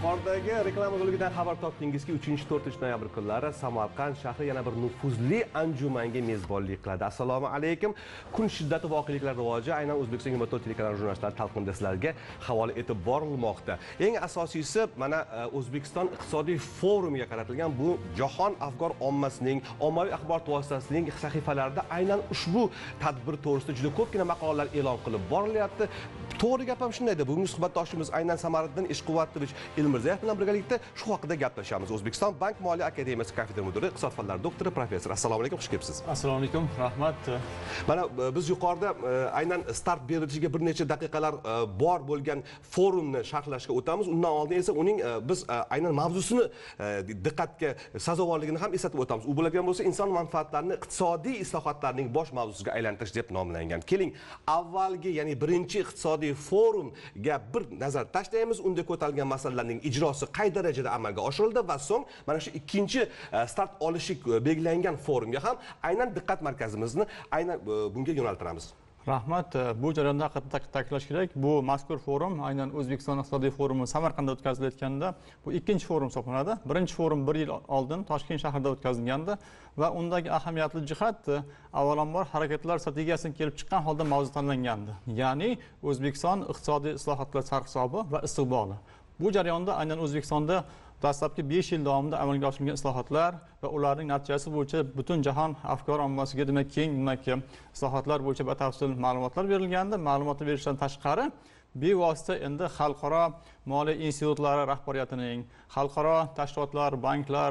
yuqoridagi reklama guligidan xabar topdingizki uchinchi to'rtinchi noyabr kunlari samarqand shahri yana bir nufuzli anjumanga mezbonlik qiladi. Assalomu alaykum. Kun shiddati voqeliklar rivoji aynan o'zbekiston yigirma to'rt telekanal jurnalistlari talqinida sizlarga havola etib borilmoqda. Eng asosiysi mana e, o'zbekiston iqtisodiy forumiga qaratilgan bu jahon afg'on ommasining ommaviy axborot vositasining sahifalarida aynan ushbu tadbir to'g'risida juda ko'pgina maqolalar e'lon qilib borilyapti. To'g'ri gap ham shundayda. Bugungi suhbatdoshimiz aynan samariddin ishquvvatovich ilmirzayev bilan birgalikda shu haqida gaplashamiz. O'zbekiston bank moliya akademiyasi kafedra mudiri iqtisod fanlari doktori professor. Assalomu alaykum xush kelibsiz. Assalomu alaykum rahmat. Mana e, biz yuqorida e, aynan start berilishiga bir necha daqiqalar e, bor bo'lgan forumni sharhlashga o'tamiz. Undan oldin esa uning biz aynan mavzusini diqqatga sazovorligini ham eslatib o'tamiz. U bo'ladigan bo'lsa inson manfaatlarini iqtisodiy islohotlarning bosh mavzusiga aylantirish deb nomlangan. Keling avvalgi ya'ni birinchi iqtisodiy forumga bir nazar tashlaymiz. Unda ko'tarilgan masalalarning ijrosi qay darajada amalga oshirildi va so'ng mana shu ikkinchi e, start olishi e, belgilangan forumga ham aynan diqqat markazimizni aynan e, bunga yo'naltiramiz. Rahmat. Bu jarayonda haqiqatda ta'kidlash kerak. Bu mazkur forum aynan o'zbekiston iqtisodiy forumi samarqandda o'tkazilayotganda bu ikkinchi forum hisoblanadi. Birinchi forum bir yil oldin toshkent shahrida o'tkazilgandi va undagi ahamiyatli jihat e, avvalambor harakatlar strategiyasini kelib chiqqan holda mavzu tanlangandi. Ya'ni o'zbekiston iqtisodiy islohotlar sarhisobi va istiqboli. Bu jarayonda aynan o'zbekistonda dastlabki besh yil davomida amalga oshirilgan islohotlar va ularning natijasi bo'yicha butun jahon afkor ommasiga demak keng demak islohotlar bo'yicha batafsil ma'lumotlar berilgandi. Ma'lumotni berishdan tashqari bevosita endi xalqaro moliya institutlari rahbariyatining xalqaro tashkilotlar banklar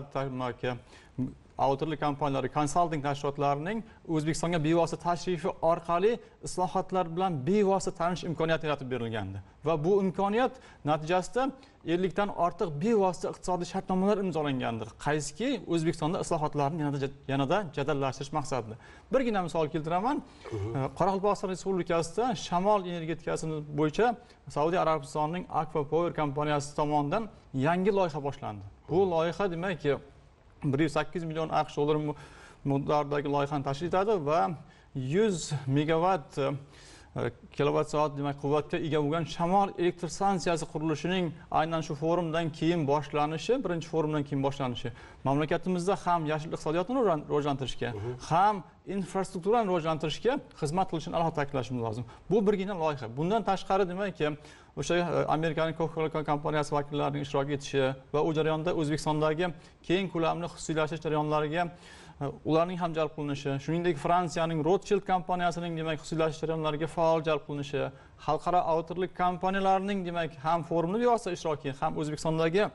auditorlik kompaniyalari konsalting tashkilotlarining o'zbekistonga bevosita tashrifi orqali islohotlar bilan bevosita tanish imkoniyati yaratib berilgandi. Va bu imkoniyat natijasida ellikdan ortiq bevosita iqtisodiy shartnomalar imzolangandir. Qaysiki o'zbekistonda islohotlarni yanada yanada jadallashtirish maqsadida. Birgina misol keltiraman. Qoraqalpog'iston respublikasida shamol energetikasi bo'yicha saudiya arabistonining akfa power kompaniyasi tomonidan yangi loyiha boshlandi. Bu loyiha demak bir yuz sakkiz million aqsh dollari miqdoridagi loyihani tashkil etadi va yuz megavat kilovat soat demak quvvatga ega bo'lgan shamol elektr stansiyasi qurilishining aynan shu forumdan keyin boshlanishi birinchi forumdan keyin boshlanishi. Mamlakatimizda ham yashil iqtisodiyotni rivoj- rivojlantirishga ham infrastrukturani rivojlantirishga xizmat qilishini alohida ta'kidlashimiz lozim. Bu birgina loyiha. Bundan tashqari demak o'sha e, amerikaning coca cola kompaniyasi vakillarining ishtirok etishi va u jarayonda o'zbekistondagi keng ko'lamli xususiylashtirish jarayonlariga ularning ham jalb qilinishi shuningdek fransiyaning rotschild kompaniyasining demak xususiylashtirish jarayonlariga faol jalb qilinishi xalqaro auditorlik kompaniyalarining demak ham forumni bevosita ishtiroki ham o'zbekistondagi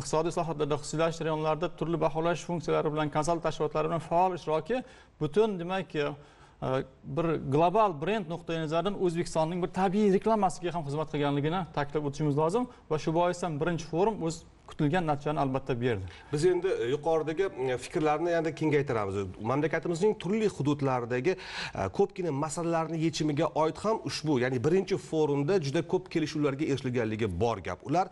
iqtisodiy islohotlarda xususiylashtirish jarayonlarida turli baholash funksiyalari bilan konsalt tashkilotlari bilan faol ishtiroki butun demak bir global brend nuqtai nazaridan o'zbekistonning bir tabiiy reklamasiga ham xizmat qilganligini ta'kidlab o'tishimiz lozim va shu boisdan birinchi forum o'z kutilgan natijani albatta berdi. Biz endi e, yuqoridagi e, fikrlarni yanada kengaytiramiz. Mamlakatimizning turli hududlaridagi e, ko'pgina masalalarni yechimiga oid ham ushbu ya'ni birinchi forumda juda ko'p kelishuvlarga erishilganligi bor gap. Ular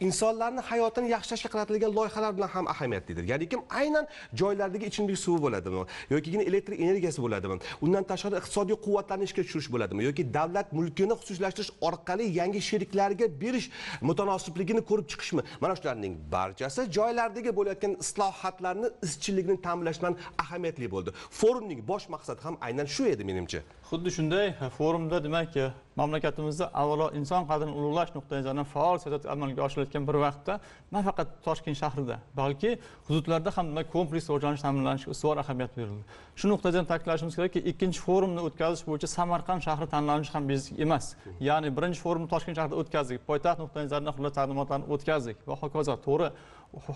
insonlarni hayotini yaxshilashga qaratilgan loyihalar bilan ham ahamiyatlidir ya'ni kim aynan joylardagi ichimlik suvi bo'ladimi yokigina elektr energiyasi bo'ladimi undan tashqari iqtisodiy quvvatlarni ishga tushirish bo'ladimi yoki davlat mulkini xususiylashtirish orqali yangi sheriklarga berish mutanosibligini ko'rib chiqishmi mana shularning barchasi joylardagi bo'layotgan islohotlarni izchilligini ta'minlashdan ahamiyatli bo'ldi. Forumning bosh maqsadi ham aynan shu edi menimcha. Xuddi shunday forumda demak mamlakatimizda avvalo inson qadrini ulug'lash nuqtai nazaridan faol siyosat amalga oshirilayotgan bir vaqtda nafaqat toshkent shahrida balki hududlarda ham kompleks rivojlanish ta'minlanishiga ustuvor ahamiyat berildi. Shu nuqtadan ta'kidlashimiz kerakki ikkinchi forumni o'tkazish bo'yicha samarqand shahri tanlanishi ham bejiz emas. Ya'ni birinchi forumni toshkent shahrida o'tkazdik poytaxt nuqtai nazaridan xullas taqdimotlarni o'tkazdik va hokazo to'g'ri.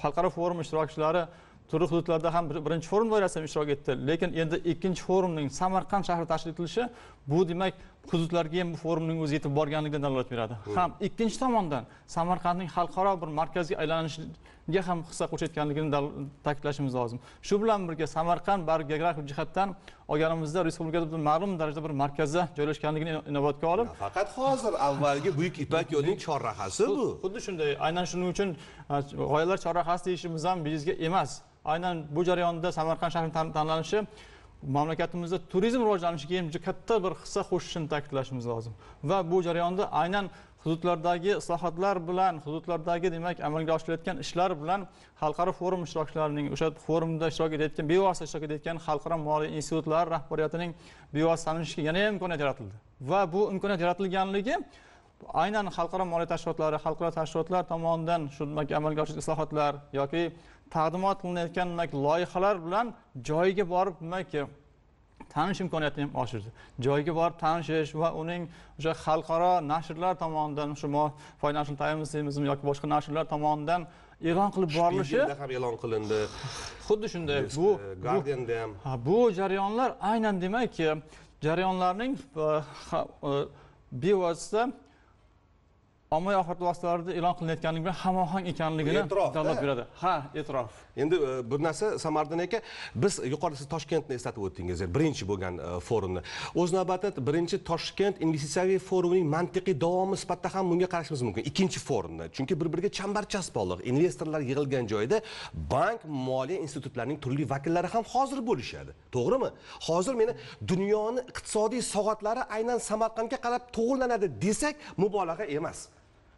Xalqaro forum ishtirokchilari turli hududlarda ham birinchi forum doirasida ham ishtirok etdi lekin endi ikkinchi forumning samarqand shahri tashkil etilishi bu demak hududlarga ham bu forumning o'zi yetib borganligidan dalolat beradi. Ham ikkinchi tomondan samarqandning xalqaro bir markazga aylanishiga ham hissa qo'shayotganligini ta'kidlashimiz lozim. Shu bilan birga samarqand baribir geografik jihatdan olganimizda respublikada bir ma'lum darajada bir markazda joylashganligini inobatga olib faqat hozir avvalgi buyuk ipak yo'lining chorrahasi bu. xuddi shunday. Aynan shuning uchun g'oyalar chorrahasi deyishimiz ham bejizga emas. Aynan bu jarayonda samarqand shahri tan- tanlanishi mamlakatimizda turizm rivojlanishiga ham juda katta bir hissa qo'shishini ta'kidlashimiz lozim. Va bu jarayonda aynan hududlardagi islohotlar bilan hududlardagi demak amalga oshirilayotgan ishlar bilan xalqaro forum ishtirokchilarining o'sha forumda ishtirok etayotgan bevosita ishtirok etayotgan xalqaro moliya institutlari rahbariyatining bevosita tanishishiga yana ham imkoniyat yaratildi. Va bu imkoniyat yaratilganligi aynan xalqaro moliya tashkilotlari xalqaro tashkilotlar tomonidan shu amalga oshirilgan islohotlar yoki taqdimot qilinayotgan demak loyihalar bilan joyiga borib demak tanish imkoniyatini ham oshirdi. Joyiga borib tanishish va uning o'sha xalqaro nashrlar tomonidan shu financial times deymizmi yoki boshqa nashrlar tomonidan e'lon qilib borilishi ham e'lon qilindi. Xuddi shunday bu bu guardianda ham. Ha, bu jarayonlar aynan demak jarayonlarning e, e, bevosita ommaviy axborot vositalarida e'lon qilinayotganligi bilan hamohang ekanligini dalolat beradi ha. e'tirof. Endi e, bir narsa samardin aka biz yuqorida siz toshkentni eslatib o'tdingiz birinchi bo'lgan e, forumni. O'z navbatida birinchi toshkent investitsiyaviy forumining mantiqiy davomi sifatida ham bunga qarashimiz mumkin. Ikkinchi forumni. Chunki bir biriga chambarchas bog'liq investorlar yig'ilgan joyda bank moliya institutlarining turli vakillari ham hozir bo'lishadi. To'g'rimi? Hozir meni dunyoni iqtisodiy soatlari aynan samarqandga qarab to'g'irlanadi desak mubolag'a emas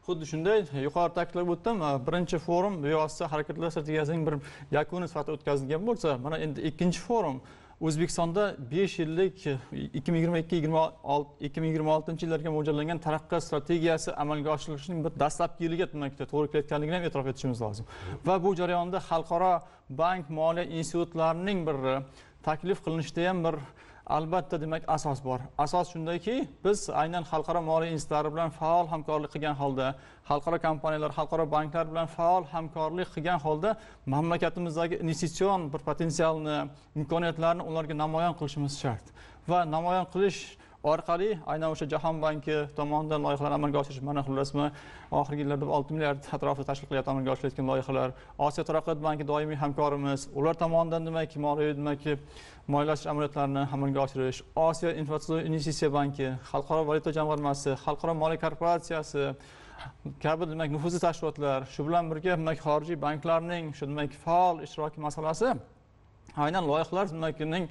xuddi shunday yuqorida ta'kidlab o'tdim birinchi forum bevosita harakatlar strategiyasining bir yakuni sifatida o'tkazilgan bo'lsa mana endi ikkinchi forum o'zbekistonda besh yillik ikki ming yigirma ikki yigirma ikki ming yigirma oltinchi yillarga mo'ljallangan taraqqiyot strategiyasi amalga oshirilishining bir dastlabki yiliga to'g'ri kelayotganligini ham e'tirof etishimiz lozim. Va bu jarayonda xalqaro bank moliya institutlarining bir taklif qilinishida ham bir albatta demak asos bor. Asos shundaki biz aynan xalqaro moliya institutlari bilan faol hamkorlik qilgan holda xalqaro kompaniyalar xalqaro banklar bilan faol hamkorlik qilgan holda mamlakatimizdagi investitsion bir potensialni imkoniyatlarni ularga namoyon qilishimiz shart. Va namoyon qilish orqali aynan o'sha jahon banki tomonidan loyihalar amalga oshirish mana xullasmi oxirgi yillarda olti milliard atrofida tashkil qilyapti amalga oshirilayotgan loyihalar. Osiyo taraqqiyot banki doimiy hamkorimiz ular tomonidan demak moliyaviy nimaki moliyalashtirish amaliyotlarini amalga oshirish. Osiyo infratuzilma investitsiya banki xalqaro valyuta jamg'armasi xalqaro moliya korporatsiyasi kabi demak nufuzli tashkilotlar shu bilan birga demak xorijiy banklarning shu demak faol ishtiroki masalasi aynan loyihalar demakning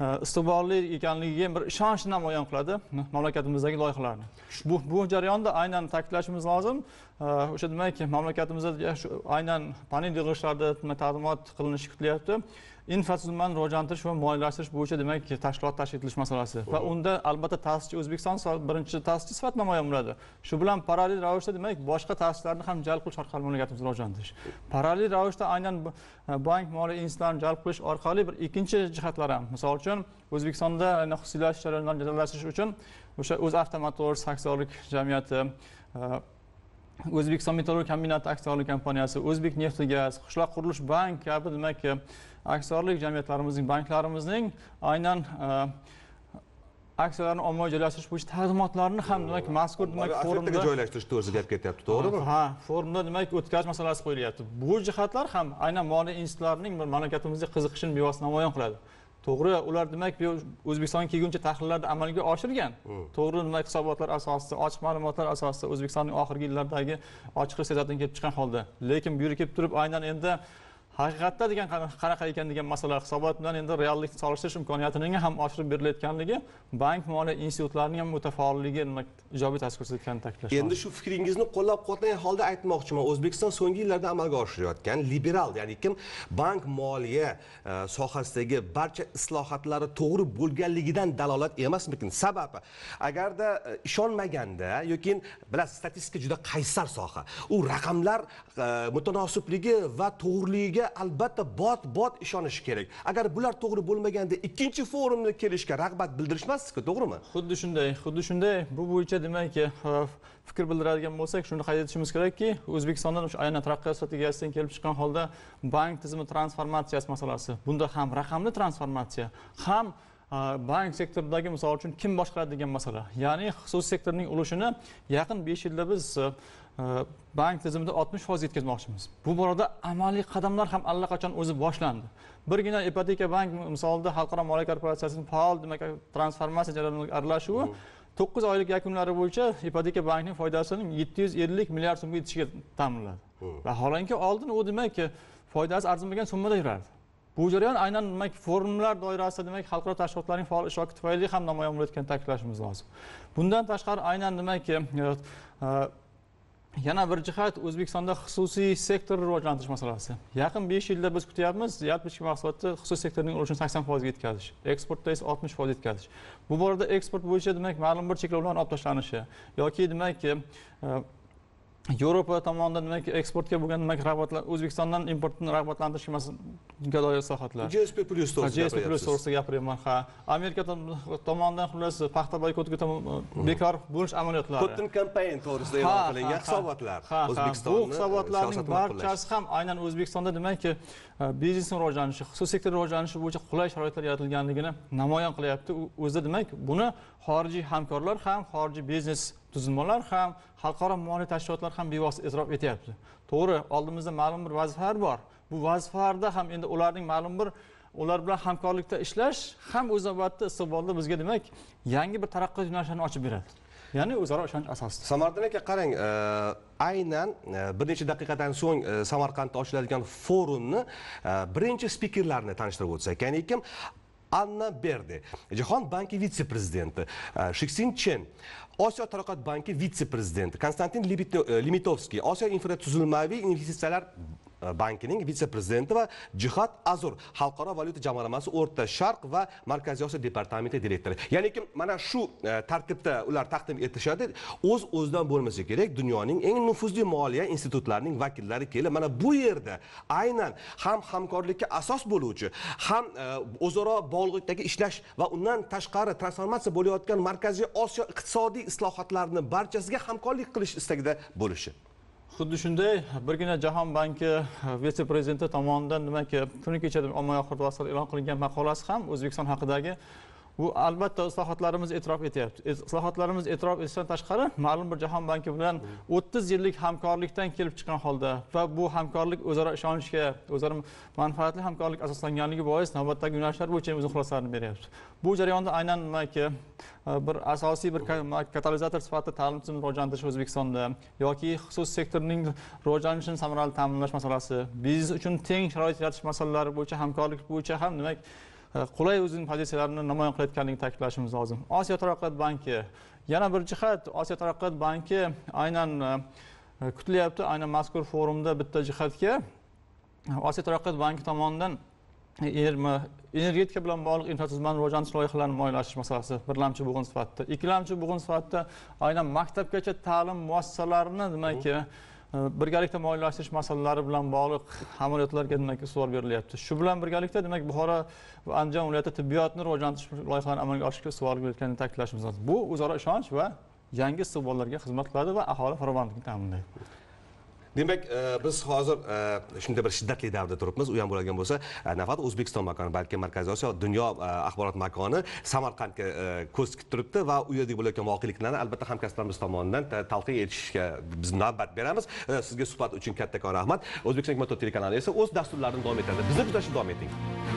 Э, istiqbolli ekanligiga bir ishonchni namoyon qiladi mamlakatimizdagi loyihalarni. Bu bu jarayonda aynan ta'kidlashimiz lozim. O'sha demak mamlakatimizda aynan panel yig'ilishlarida taqdimot qilinishi kutilyapti. Infratuzilmani rivojlantirish va moliyalashtirish bo'yicha demak tashkilot tashkil etilish masalasi. Va unda albatta ta'sischi o'zbekiston birinchi ta'sischi sifatida namoyon bo'ladi shu bilan parallel ravishda demak boshqa ta'sislarni ham jalb qilish orqali mamlakatimizni rivojlantirish. Parallel ravishda aynan b- bank moliya institutlarini jalb qilish orqali bir ikkinchi jihatlar ham. Misol uchun o'zbekistonda aynan xususiylashtirish jarayonlarini jadallashtirish uchun o'sha o'zavto motors aksiyadorlik jamiyati e, o'zbekiston metallurg kombinati aksiyadorlik kompaniyasi o'zbek neftigaz qishloq qurilish bank kabi demak e, aksiyadorlik jamiyatlarimizning banklarimizning aynan e, aksiyalarni ommaviy joylashtirish bo'yicha taqdimotlarni ham demak mazkur demak forumda joylashtirish to'g'risida gap ketyapti to'g'rimi? Ha forumda demak o'tkazish masalasi qo'yilyapti. Bu jihatlar ham aynan moliya institutlarining mamlakatimizga qiziqishini bevosita namoyon qiladi to'g'ri ular demak o'zbekistonga kelguncha tahlillarni amalga oshirgan. To'g'ri demak hisobotlar asosida ochiq ma'lumotlar asosida o'zbekistonning oxirgi yillardagi ochiq siyosatidan kelib chiqqan holda. Lekin bu yerga kelib turib aynan endi haqiqatda degan qana- qanaqa ekan degan masalalar hisobot bilan endi reallikni solishtirish imkoniyatining ham oshirib berilayotganligi bank moliya institutlarining ham mutafaolligi demak ijobiy ta'sir ko'rsatayotganini ta'kidlash endi shu fikringizni qo'llab quvvatlagan holda aytmoqchiman. O'zbekiston so'nggi yillarda amalga oshirayotgan liberal ya'ni kim bank moliya e, sohasidagi barcha islohotlari to'g'ri bo'lganligidan dalolat emasmikin? Sababi agarda e, ishonmaganda yoki bilasiz statistika juda qaysar soha. U raqamlar e, mutanosibligi va to'g'riligiga albatta bot bot ishonish kerak. Agar bular to'g'ri bo'lmaganda ikkinchi forumga kelishga rag'bat bildirishmasdiku to'g'rimi? Xuddi shunday xuddi shunday. Bu bo'yicha demak fikr bildiradigan bo'lsak shuni qayd etishimiz kerakki o'zbekistondan o'sha aynan taraqqiyot strategiyasidan kelib chiqqan holda bank tizimi transformatsiyasi masalasi bunda ham raqamli transformatsiya ham bank sektoridagi misol uchun kim boshqaradi degan masala. Ya'ni xususiy sektorning ulushini yaqin besh yilda biz bank tizimida oltmish foiz yetkazmoqchimiz. Bu borada amaliy qadamlar ham allaqachon o'zi boshlandi. Birgina ipoteka bank misolida xalqaro moliya korporatsiyasining faol demak transformatsiya jarayoniga aralashuvi to'qqiz oylik yakunlari bo'yicha ipoteka bankning foydasining yetti yuz ellik milliard so'mga yetishiga ta'minladi vaholanki oldin u demak foydasi arzimagan summada yurardi. Bu jarayon aynan demak forumlar doirasida demak xalqaro tashkilotlarning faol ishtiroki tufayli ham namoyon bo'layotganini ta'kidlashimiz lozim. Bundan tashqari aynan demak e, e, yana bir jihat o'zbekistonda xususiy sektor rivojlantirish masalasi. Yaqin besh yilda biz kutyapmiz yalpi ichki mahsulotni xususiy sektorning ulushini sakson foizga yetkazish eksportda esa oltmish foiz yetkazish. Bu borada eksport bo'yicha demak ma'lum bir cheklovlarni olib tashlanishi yoki demak e, yevropa tomonidan demak eksportga bo'lgan demak rag'batlan o'zbekistondan importni rag'batlantirishga doir islohotlar gsp plus Ha, to'g'risida GSP gapiryapsiz. to'g'risida gapiryapman ha amerika tom- tomonidan xullas paxta boykotiga tom- bekor bo'lish amaliyotlari Putin kampaniya to'g'risida e'lon qilingan hisobotlar Ha, ha. O'zbekistonni bu hisobotlarning ma'qullash. barchasi ham aynan o'zbekistonda demakki biznesni rivojlanishi xususiy sektor rivojlanishi bo'yicha qulay sharoitlar yaratilganligini namoyon qilyapti U- o'zi demak buni xorijiy hamkorlar ham xorijiy biznes tuzilmalar ham xalqaro moliya tashkilotlar ham bevosita e'tirof etyapti. To'g'ri oldimizda ma'lum bir vazifalar bor. Bu vazifalarda ham endi ularning ma'lum bir ular bilan hamkorlikda ishlash ham o'z navbatida istiqbolda bizga demak yangi bir taraqqiyot yo'nalishlarini ochib beradi. Ya'ni o'zaro ishonch asosida. Samariddin aka qarang e, aynan e, bir necha daqiqadan so'ng e, samarqandda ochiladigan forumni birinchi spikerlarini tanishtirib o'tsak ya'ni kim? Anna berde jahon banki vitse prezidenti Shixin shiksin chen osiyo taraqqiyot banki vitse prezidenti konstantin limitovskiy osiyo infratuzilmaviy investitsiyalar bankining vitse prezidenti va jihat azur xalqaro valyuta jamg'armasi o'rta sharq va markaziy osiyo departamenti direktori ya'niki mana shu tartibda ular taqdim etishadi o'z o'zidan bo'lmasa kerak dunyoning eng nufuzli moliya institutlarining vakillari kelib mana bu yerda aynan ham hamkorlikka asos bo'luvchi ham e, o'zaro bog'liqlikdagi ishlash va undan tashqari transformatsiya bo'layotgan markaziy osiyo iqtisodiy islohotlarini barchasiga hamkorlik qilish istagida bo'lishi xuddi shunday birgina jahon banki vitse prezidenti tomonidan nimaki kuni kecha ommaviy axborot vositasida e'lon qilingan maqolasi ham o'zbekiston haqidagi bu albatta islohotlarimiz e'tirof etyapti. Islohotlarimiz e'tirof etishdan tashqari ma'lum bir jahon banki bilan o'ttiz yillik hamkorlikdan kelib chiqqan holda va bu hamkorlik o'zaro ishonchga o'zaro manfaatli hamkorlik asoslanganligi bois navbatdagi yo'nalishlar bo'yicha o'z xulosalarini beryapti. Bu jarayonda aynan nimaki e, bir asosiy bir katalizator sifatida ta'lim tizimini rivojlantirish o'zbekistonda yoki xususiy sektorning rivojlanishini samarali ta'minlash masalasi biznes uchun teng sharoit yaratish masalalari bo'yicha hamkorlik bo'yicha ham demak Э, qulay o'zining pozitsiyalarini namoyon qilayotganligini ta'kidlashimiz lozim. Osiyo taraqqiyot banki. Yana bir jihat osiyo taraqqiyot banki aynan e, kutilyapti aynan mazkur forumda bitta jihatga. Osiyo taraqqiyot banki tomonidan e, energetika bilan bog'liq infratuzilmani rivojlantirish loyihalarini moliyalashtirish masalasi birlamchi bo'g'in sifatida. Ikkilamchi bo'g'in sifatida aynan maktabgacha ta'lim muassasalarini demak birgalikda moliyalashtirish masalalari bilan bog'liq amaliyotlarga demak ustuvor berilyapti. Shu bilan birgalikda demak buxoro va andijon viloyati tibbiyotni rivojlantirish loyihalarini amalga oshirishga ustuvor berayotganini ta'kidlashimiz lozim. Bu o'zaro ishonch va yangi istiqbollarga xizmat qiladi va aholi farovonligini ta'minlaydi. Demak e, biz hozir e, shunday bir shiddatli davrda turibmiz. U ham bo'ladigan bo'lsa e, nafaqat o'zbekiston makoni balki markaziy osiyo dunyo axborot makoni samarqandga ko'z tikib turibdi va u yerda bo'layotgan voqeliklarni albatta hamkasblarimiz tomonidan talqin etishga biz navbat beramiz. Sizga suhbat uchun kattakon rahmat. O'zbekiston matbuot telekanali esa o'z dasturlarini davom etadi bizni kuzatishda davom eting.